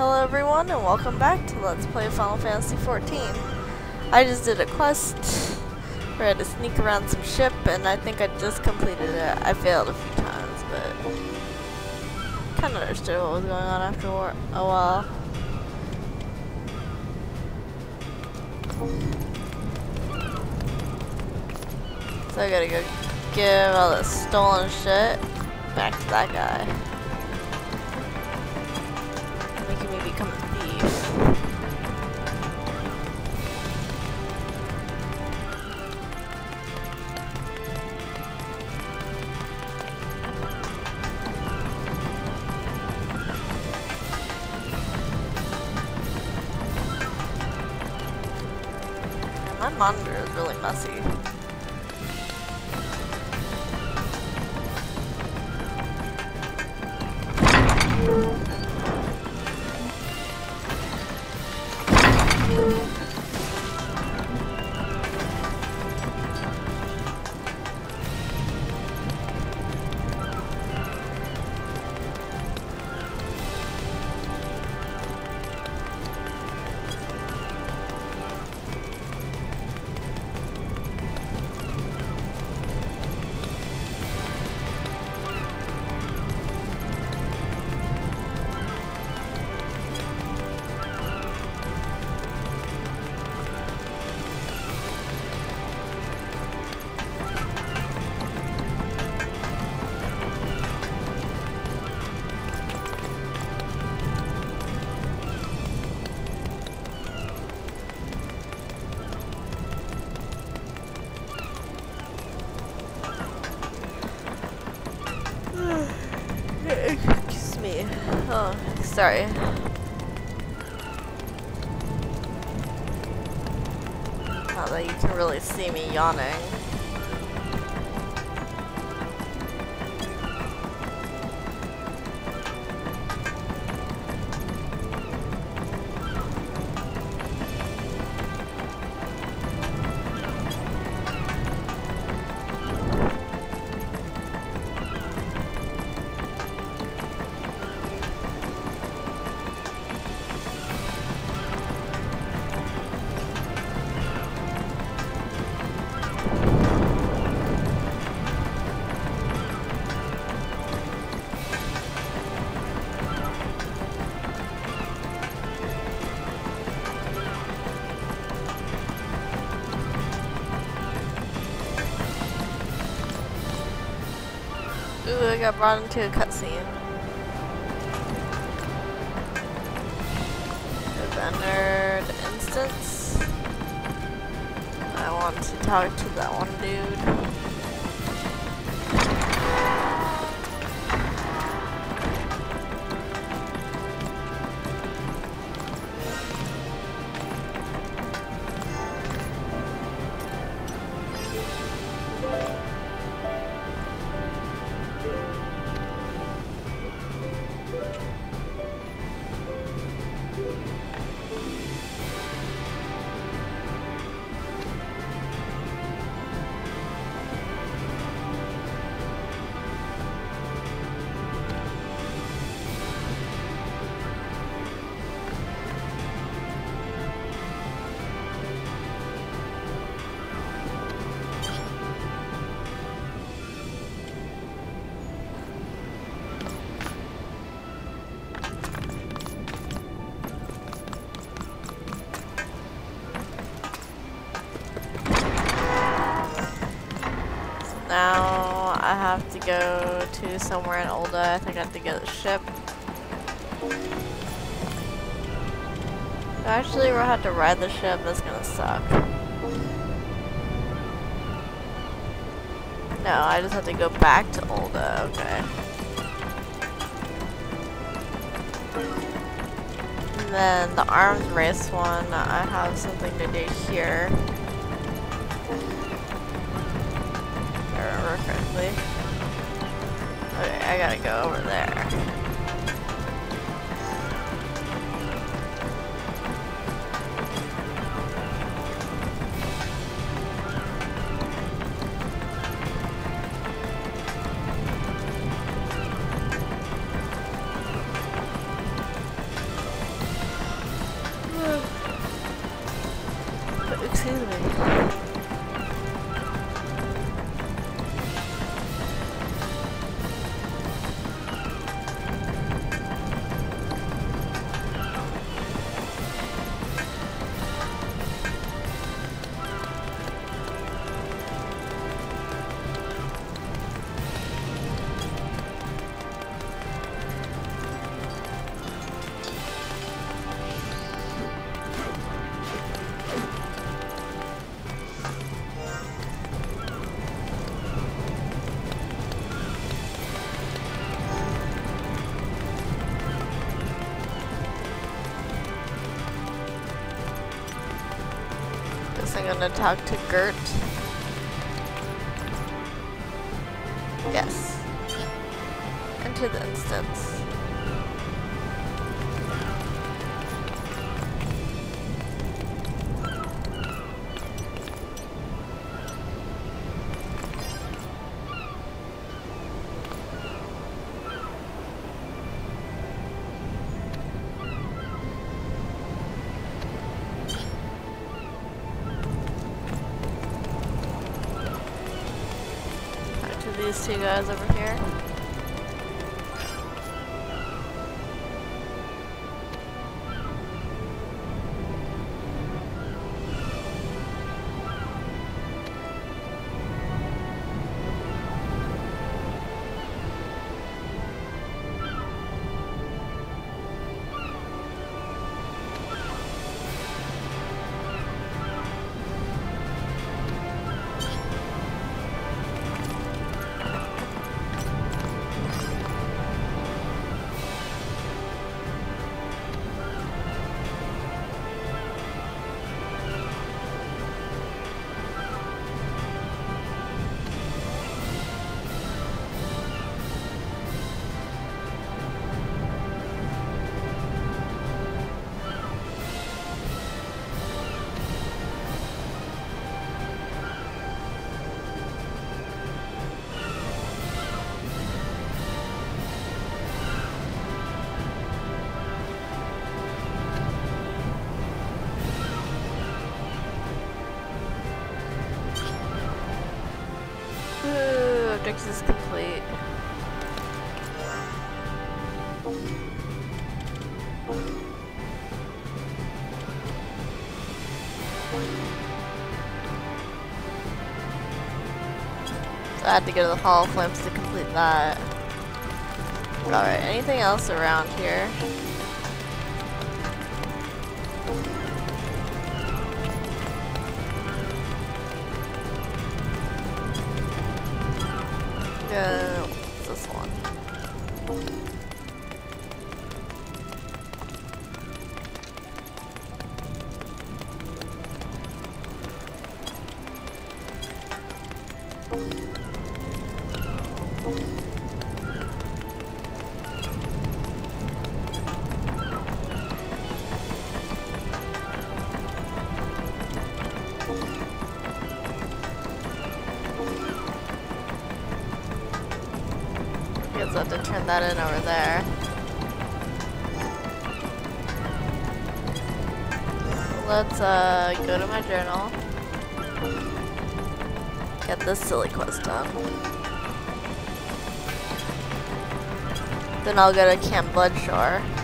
Hello everyone and welcome back to Let's Play Final Fantasy XIV. I just did a quest where I had to sneak around some ship and I think I just completed it. I failed a few times but kind of understood what was going on after a oh while. So I gotta go give all the stolen shit back to that guy. Oh, sorry. Not that you can really see me yawning. Got brought into a cutscene. Instance. I want to talk to that one dude. Have to go to somewhere in Ul'dah. I think I have to get a ship. Actually, we'll have to ride the ship. That's gonna suck. No, I just have to go back to Ul'dah. Okay. And then the arms race one, I have something to do here. remember correctly. Okay, I gotta go over there. Guess I'm gonna talk to Gert. Yes. Enter the instance. Objectives is complete. So I had to go to the Hall of Flames to complete that. Alright, anything else around here? One? That in over there. Let's uh go to my journal. Get this silly quest done. Then I'll go to Camp Bloodshore.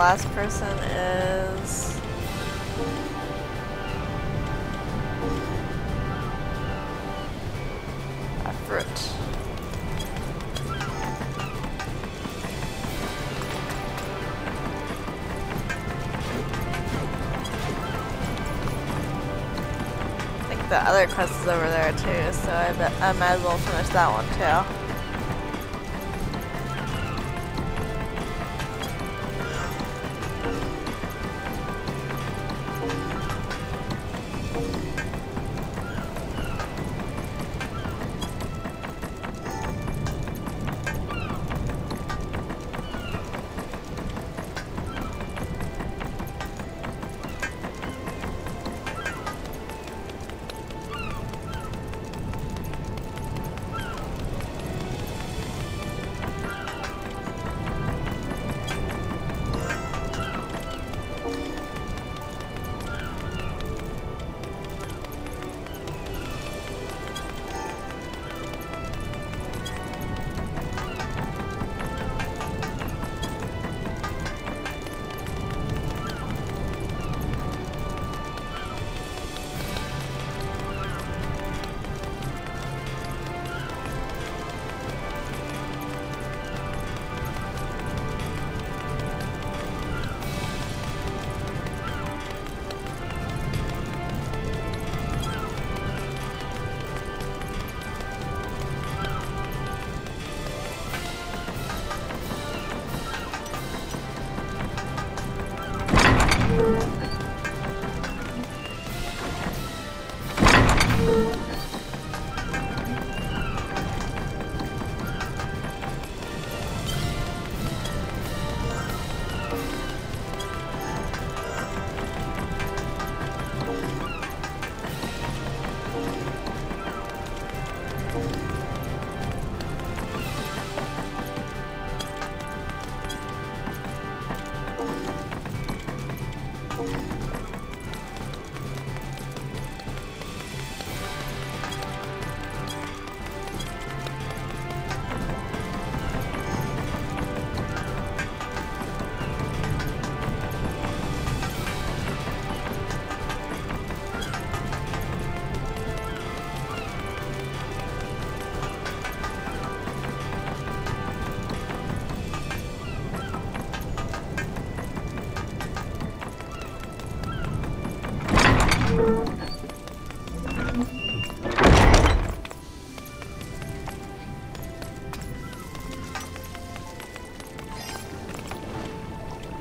Last person is. Quest is over there too, so I, bet I might as well finish that one too.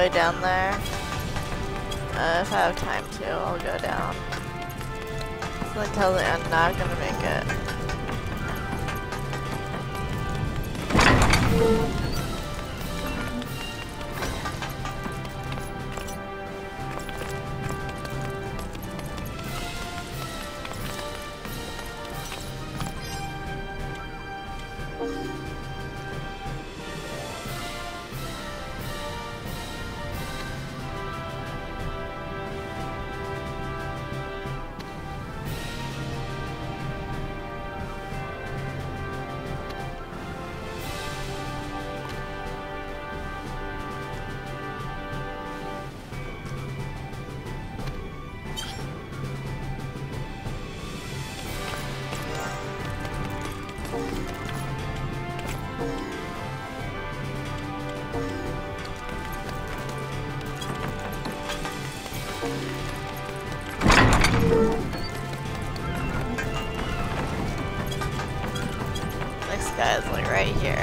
way down there. Uh, if I have time to, I'll go down. Tells me I'm not gonna make it. right here.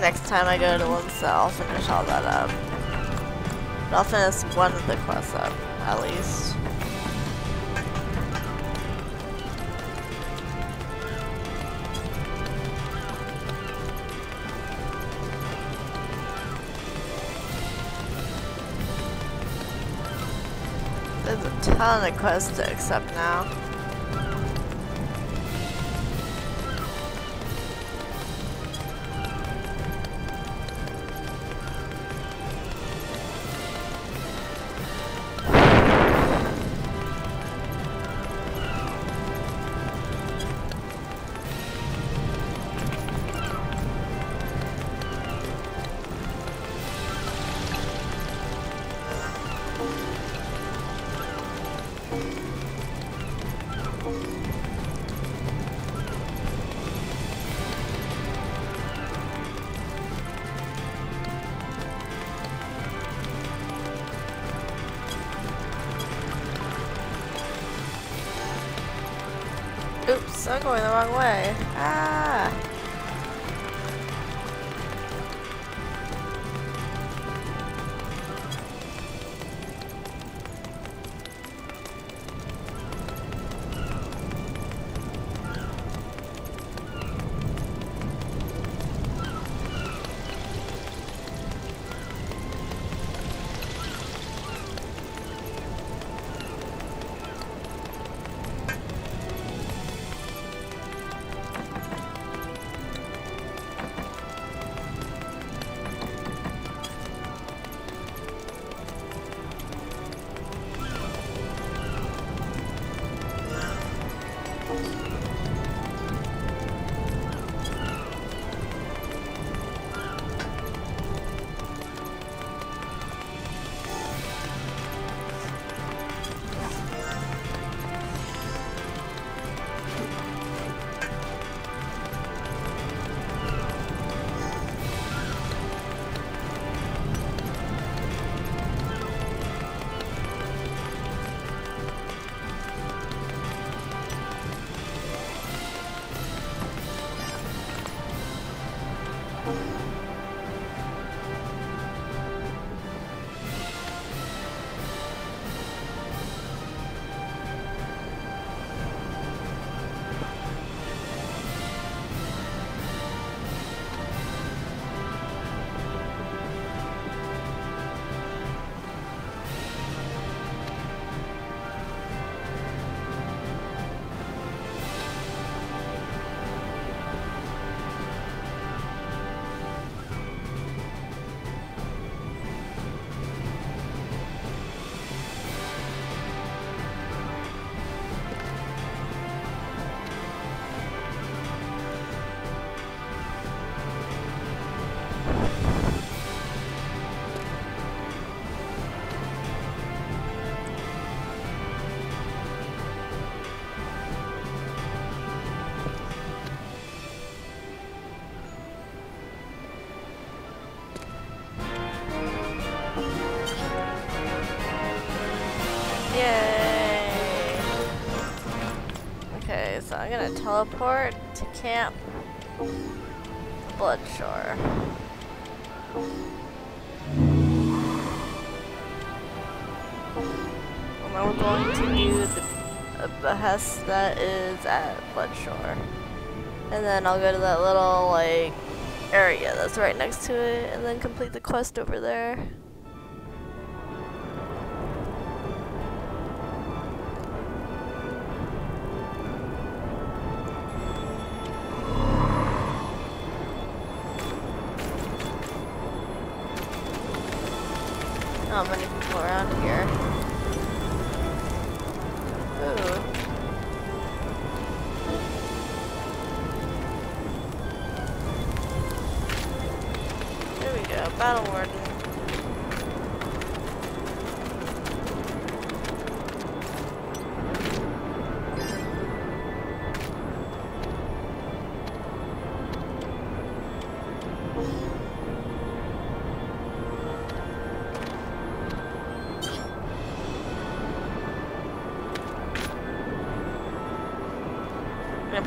Next time I go to one Limsa, I'll finish all that up. But I'll finish one of the quests up, at least. There's a ton of quests to accept now. I'm going the wrong way. Ah! Teleport to Camp Bloodshore. And then we're going to do the uh, behest that is at Bloodshore. And then I'll go to that little, like, area that's right next to it, and then complete the quest over there. Not many people around here. Ooh. There we go, Battle Warden.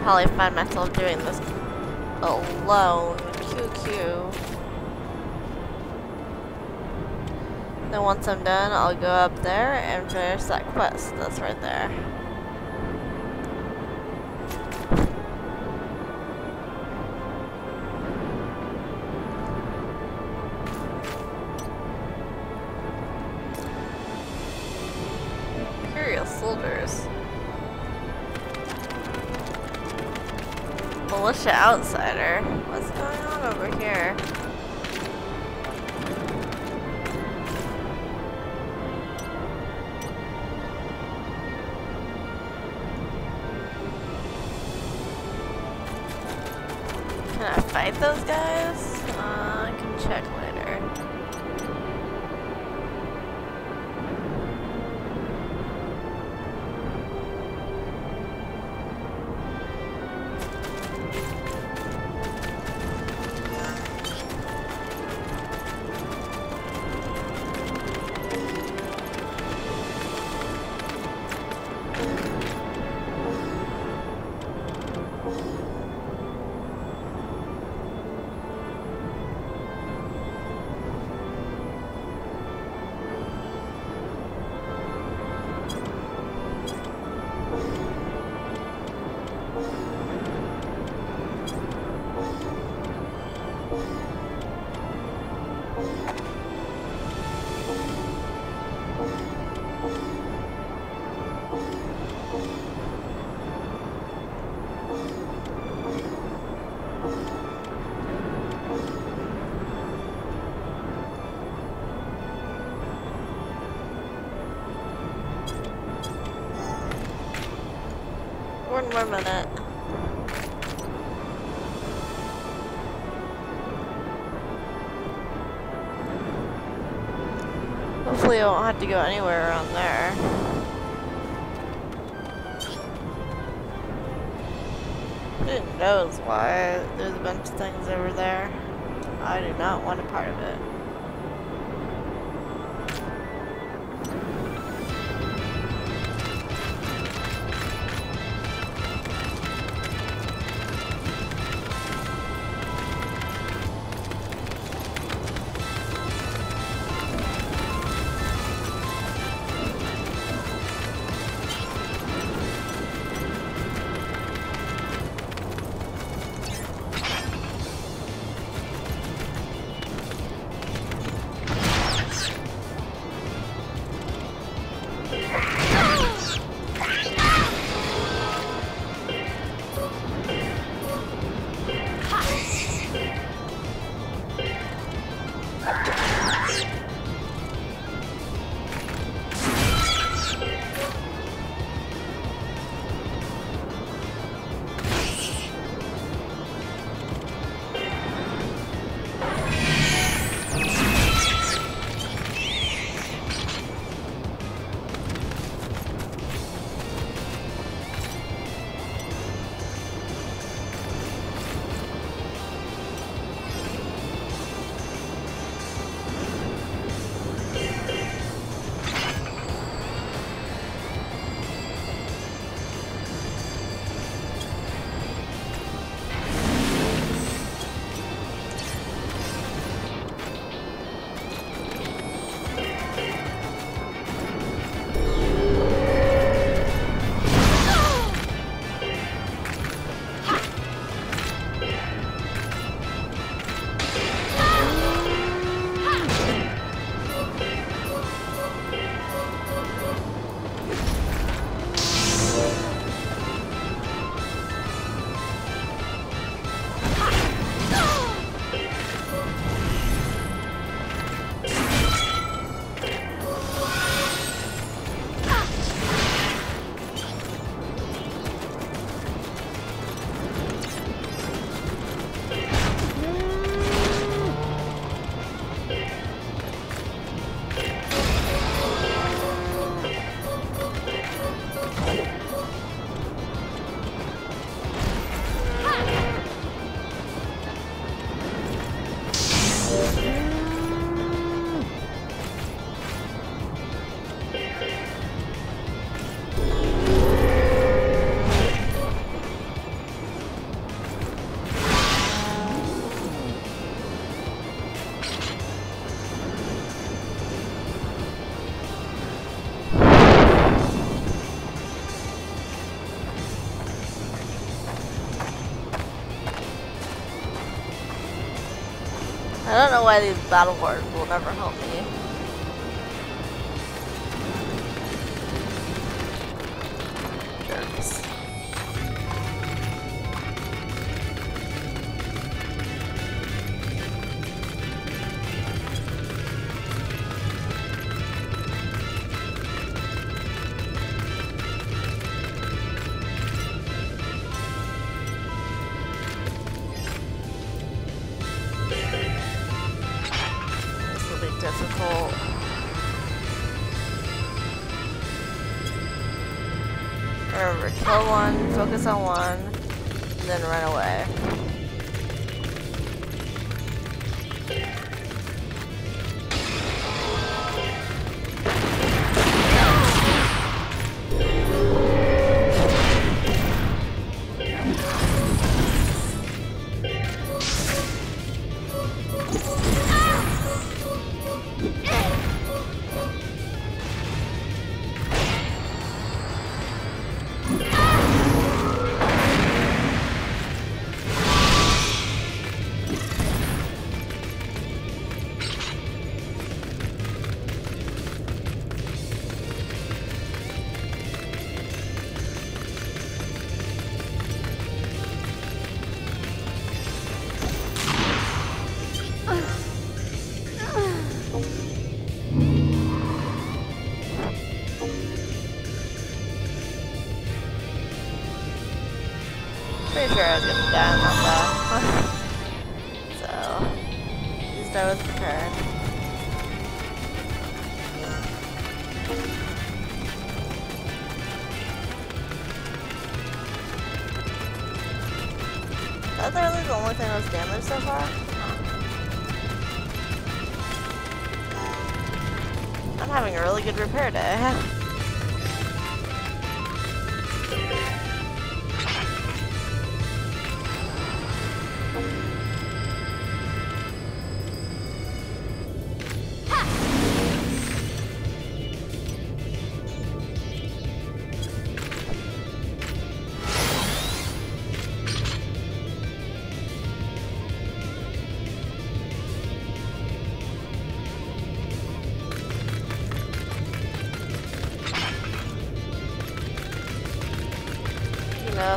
Probably find myself doing this alone. QQ. Then once I'm done, I'll go up there and finish that quest. That's right there. Militia outsider. What's going on over here? Can I fight those guys? More minute. Hopefully I won't have to go anywhere around there. Who knows why there's a bunch of things over there. I do not want a part of it. I don't know why these battle boards will never help me.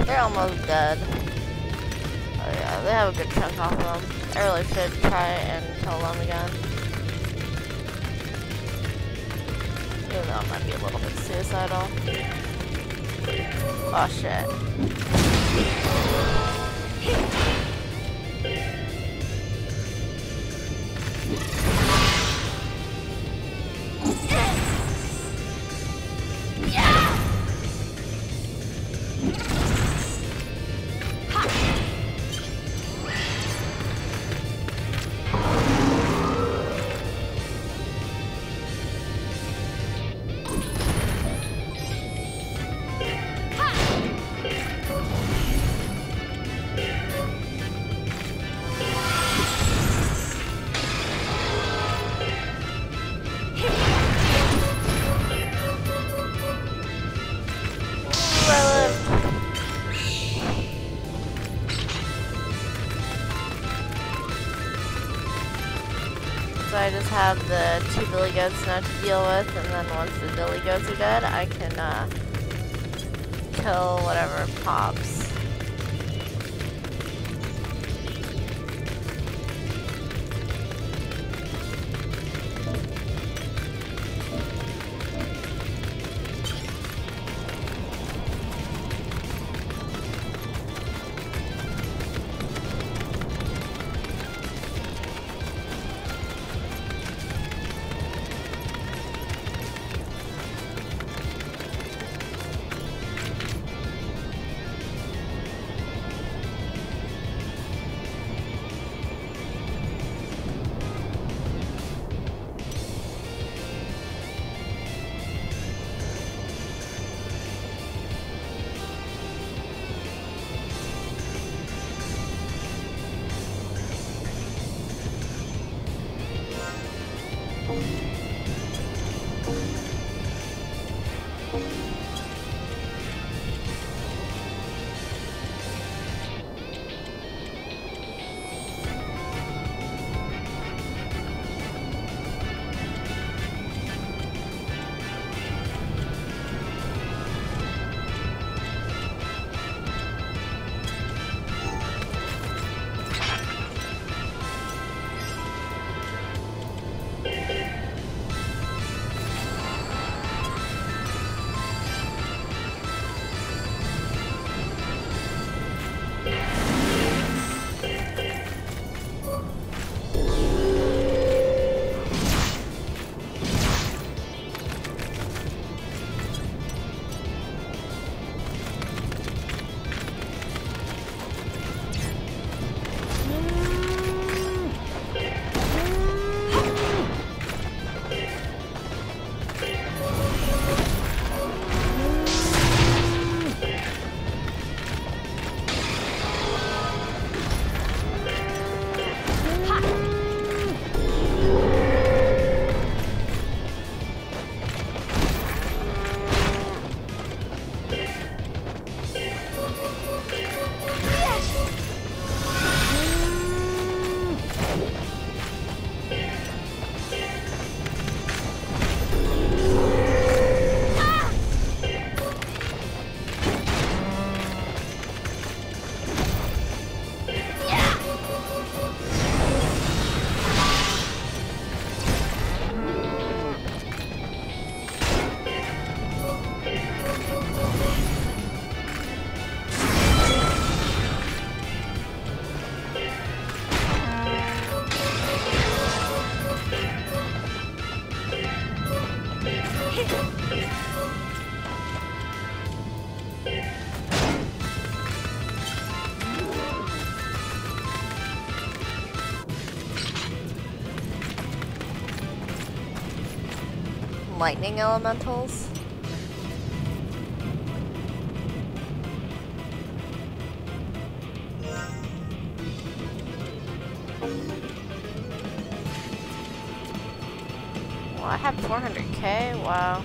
They're almost dead. Oh yeah, they have a good chunk off of them. I really should try and kill them again. Even though it might be a little bit suicidal. Oh shit. Have the two billy goats now to deal with, and then once the billy goats are dead, I can uh, kill whatever pops. Lightning elementals. Well, I have 400k. Wow.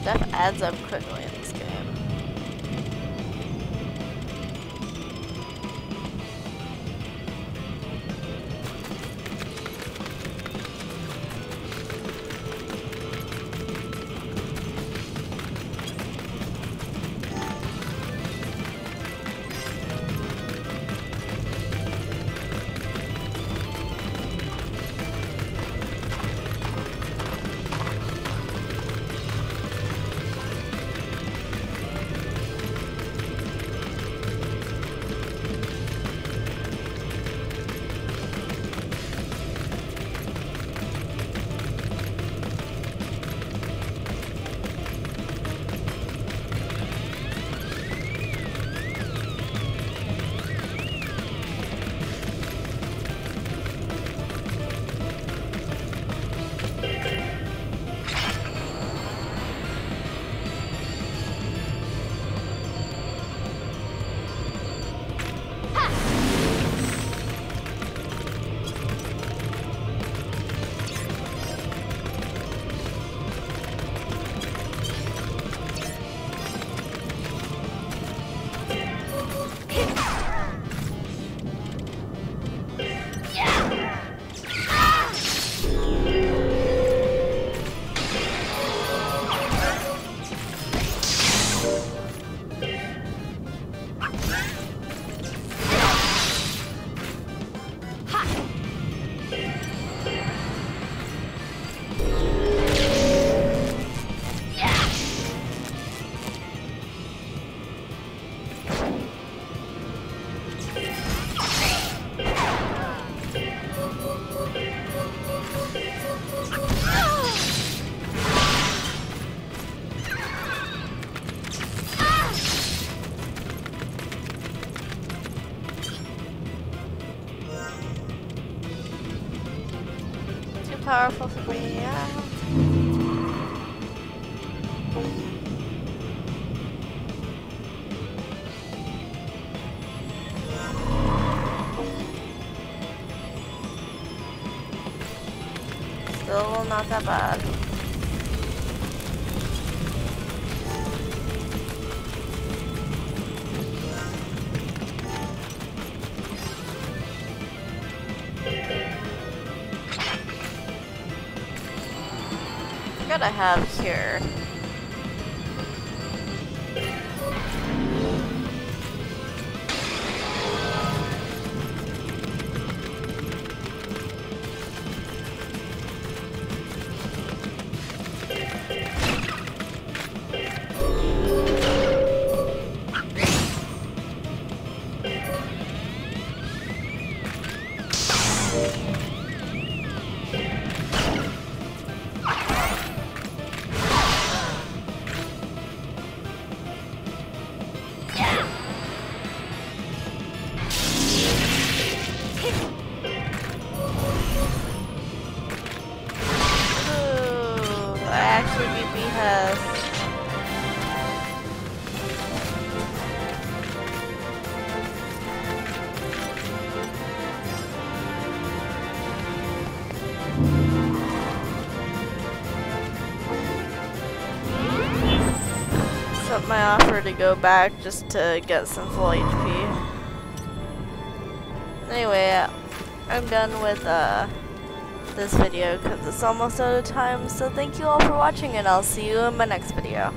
Stuff adds up not that bad. I have here? To go back just to get some full HP. Anyway, I'm done with uh, this video because it's almost out of time. So thank you all for watching and I'll see you in my next video.